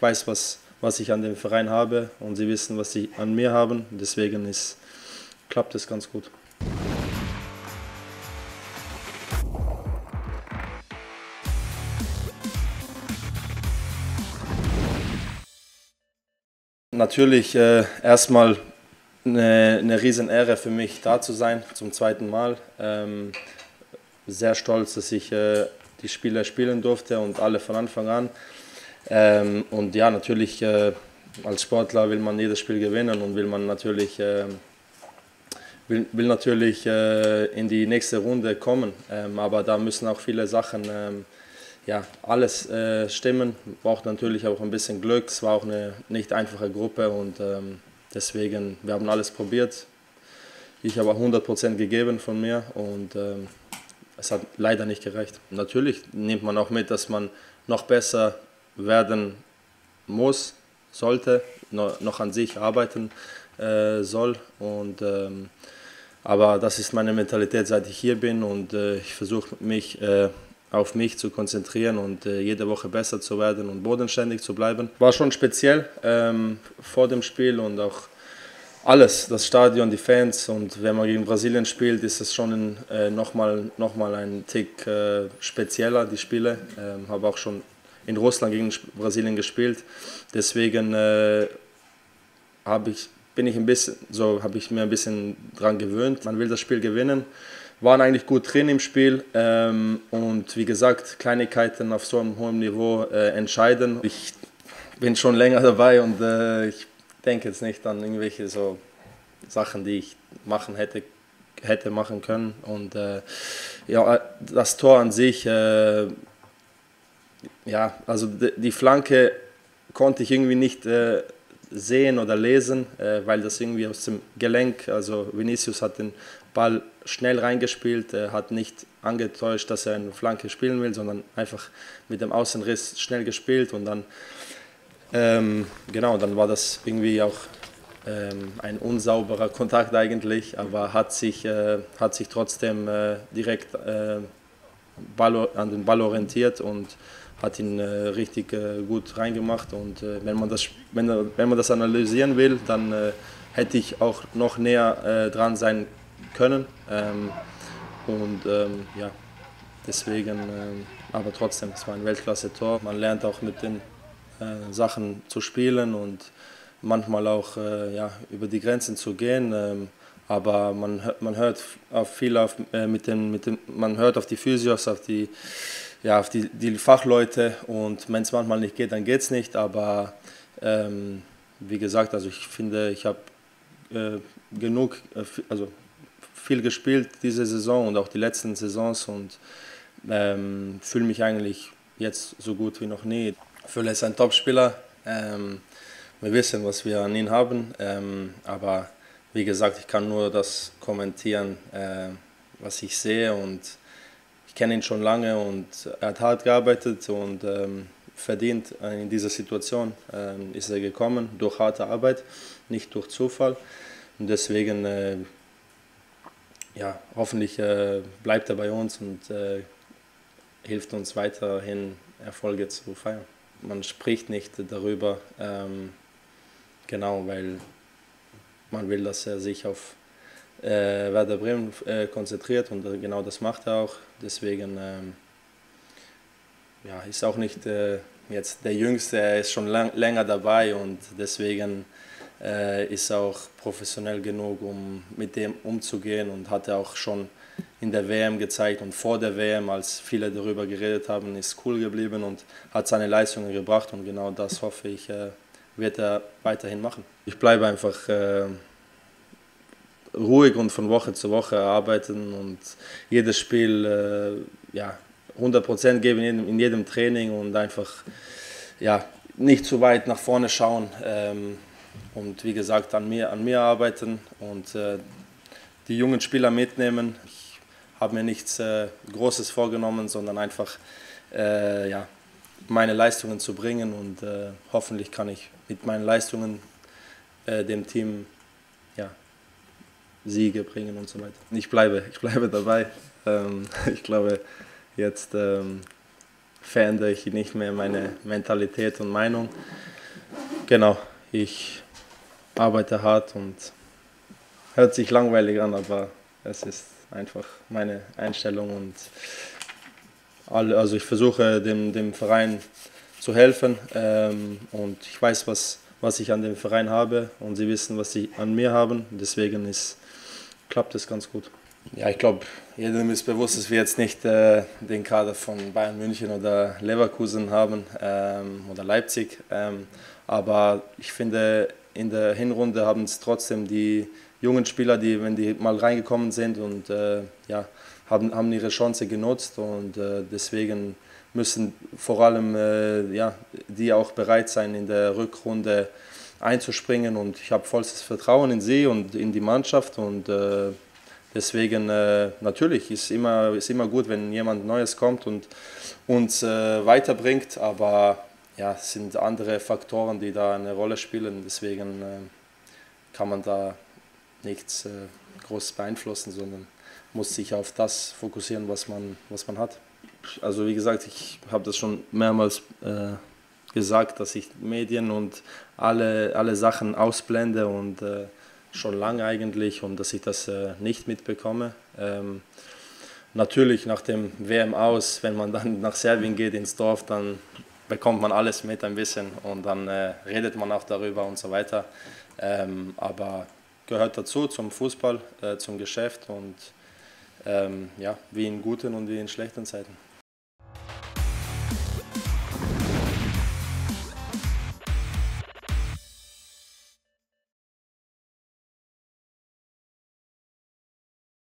ich weiß, was, was ich an dem Verein habe und sie wissen, was sie an mir haben. Deswegen ist, klappt es ganz gut. Natürlich äh, erstmal eine, eine Riesenehre für mich, da zu sein, zum zweiten Mal. Ähm, sehr stolz, dass ich äh, die Spiele spielen durfte und alle von Anfang an. Ähm, und ja, natürlich äh, als Sportler will man jedes Spiel gewinnen und will man natürlich, äh, will, will natürlich äh, in die nächste Runde kommen. Ähm, aber da müssen auch viele Sachen, ähm, ja, alles äh, stimmen. Braucht natürlich auch ein bisschen Glück. Es war auch eine nicht einfache Gruppe und ähm, deswegen, wir haben alles probiert. Ich habe 100% gegeben von mir und ähm, es hat leider nicht gereicht. Natürlich nimmt man auch mit, dass man noch besser werden muss, sollte, noch an sich arbeiten äh, soll. Und, ähm, aber das ist meine Mentalität, seit ich hier bin und äh, ich versuche mich äh, auf mich zu konzentrieren und äh, jede Woche besser zu werden und bodenständig zu bleiben. War schon speziell ähm, vor dem Spiel und auch alles, das Stadion, die Fans und wenn man gegen Brasilien spielt, ist es schon äh, nochmal noch mal ein Tick äh, spezieller, die Spiele. Ähm, habe auch schon in Russland gegen Brasilien gespielt, deswegen äh, ich, bin ich ein bisschen, so habe ich mir ein bisschen dran gewöhnt. Man will das Spiel gewinnen, waren eigentlich gut drin im Spiel ähm, und wie gesagt, Kleinigkeiten auf so einem hohen Niveau äh, entscheiden. Ich bin schon länger dabei und äh, ich denke jetzt nicht an irgendwelche so Sachen, die ich machen hätte, hätte machen können. Und äh, ja, das Tor an sich, äh, ja, also die Flanke konnte ich irgendwie nicht äh, sehen oder lesen, äh, weil das irgendwie aus dem Gelenk, also Vinicius hat den Ball schnell reingespielt, er hat nicht angetäuscht, dass er eine Flanke spielen will, sondern einfach mit dem Außenriss schnell gespielt und dann ähm, genau, dann war das irgendwie auch ähm, ein unsauberer Kontakt eigentlich, aber hat sich, äh, hat sich trotzdem äh, direkt äh, an den Ball orientiert und hat ihn äh, richtig äh, gut reingemacht. Und äh, wenn, man das, wenn, wenn man das analysieren will, dann hätte ich auch noch näher dran sein können. Ähm, und ähm, ja, deswegen, ähm, aber trotzdem, es war ein Weltklasse-Tor. Man lernt auch mit den äh, Sachen zu spielen und manchmal auch äh, ja, über die Grenzen zu gehen. Ähm, aber man, man hört auf viel auf, äh, mit den, mit den, man hört auf die Physios, auf die, ja, auf die, die Fachleute und wenn es manchmal nicht geht, dann geht es nicht. Aber ähm, wie gesagt, also ich finde, ich habe äh, genug, äh, also viel gespielt diese Saison und auch die letzten Saisons und ähm, fühle mich eigentlich jetzt so gut wie noch nie. Fülle ist ein Topspieler. Ähm, wir wissen, was wir an ihn haben. Ähm, aber wie gesagt, ich kann nur das kommentieren, äh, was ich sehe. Und ich kenne ihn schon lange und er hat hart gearbeitet und ähm, verdient in dieser Situation ähm, ist er gekommen durch harte Arbeit, nicht durch Zufall. Und deswegen, äh, ja, hoffentlich äh, bleibt er bei uns und äh, hilft uns weiterhin Erfolge zu feiern man spricht nicht darüber, ähm, genau, weil man will, dass er sich auf äh, Werder Bremen äh, konzentriert und äh, genau das macht er auch. Deswegen ähm, ja, ist auch nicht äh, jetzt der Jüngste, er ist schon lang, länger dabei und deswegen äh, ist er auch professionell genug, um mit dem umzugehen und hat er auch schon in der WM gezeigt und vor der WM, als viele darüber geredet haben, ist cool geblieben und hat seine Leistungen gebracht und genau das hoffe ich, äh, wird er weiterhin machen. Ich bleibe einfach äh, ruhig und von Woche zu Woche arbeiten und jedes Spiel äh, ja, 100% geben in, in jedem Training und einfach ja, nicht zu weit nach vorne schauen ähm, und wie gesagt an mir, an mir arbeiten und äh, die jungen Spieler mitnehmen. Ich habe mir nichts äh, Großes vorgenommen, sondern einfach äh, ja, meine Leistungen zu bringen und äh, hoffentlich kann ich mit meinen Leistungen äh, dem Team Siege bringen und so weiter. Ich bleibe, ich bleibe dabei. Ähm, ich glaube, jetzt ähm, verändere ich nicht mehr meine Mentalität und Meinung. genau, ich arbeite hart und hört sich langweilig an, aber es ist einfach meine Einstellung und alle, also ich versuche dem, dem Verein zu helfen ähm, und ich weiß, was, was ich an dem Verein habe und sie wissen, was sie an mir haben. Deswegen ist, klappt es ganz gut. Ja, ich glaube, jedem ist bewusst, dass wir jetzt nicht äh, den Kader von Bayern München oder Leverkusen haben ähm, oder Leipzig. Ähm, aber ich finde, in der Hinrunde haben es trotzdem die jungen Spieler, die, wenn die mal reingekommen sind und äh, ja, haben, haben ihre Chance genutzt und äh, deswegen müssen vor allem äh, ja, die auch bereit sein, in der Rückrunde einzuspringen und ich habe vollstes Vertrauen in sie und in die Mannschaft und äh, deswegen äh, natürlich ist immer ist immer gut, wenn jemand Neues kommt und uns äh, weiterbringt, aber ja, es sind andere Faktoren, die da eine Rolle spielen, deswegen äh, kann man da nichts äh, groß beeinflussen, sondern muss sich auf das fokussieren, was man, was man hat. Also wie gesagt, ich habe das schon mehrmals äh, gesagt, dass ich Medien und alle, alle Sachen ausblende und äh, schon lange eigentlich und dass ich das äh, nicht mitbekomme. Ähm, natürlich nach dem WM aus, wenn man dann nach Serbien geht ins Dorf, dann bekommt man alles mit ein bisschen und dann äh, redet man auch darüber und so weiter. Ähm, aber gehört dazu zum Fußball, äh, zum Geschäft und ähm, ja, wie in guten und wie in schlechten Zeiten.